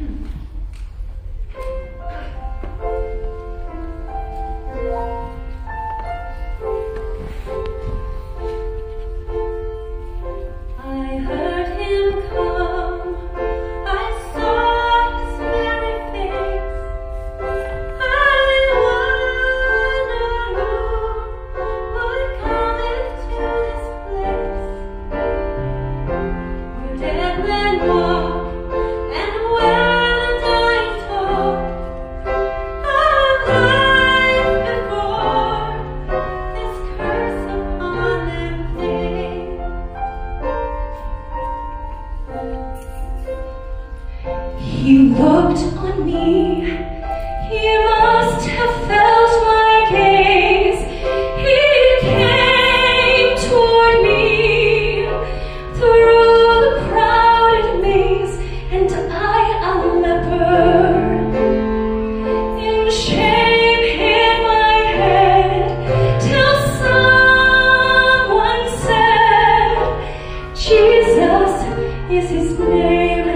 うん。looked on me, he must have felt my gaze. He came toward me through the crowded maze, and I, a leper, in shame hid my head till someone said, Jesus is his name.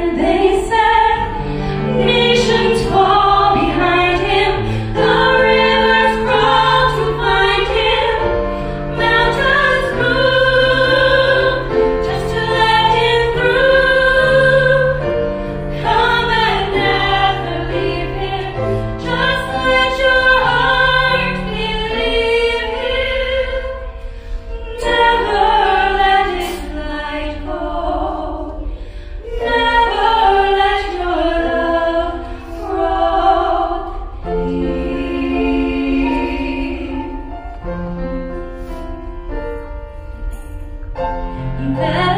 Yeah.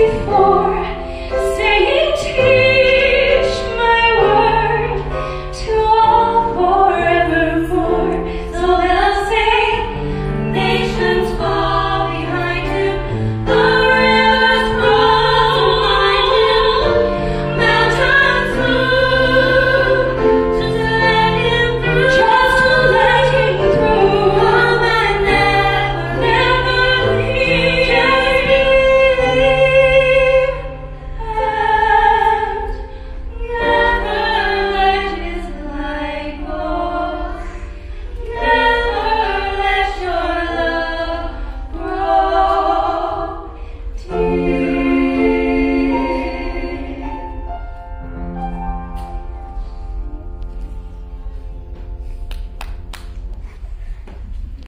before.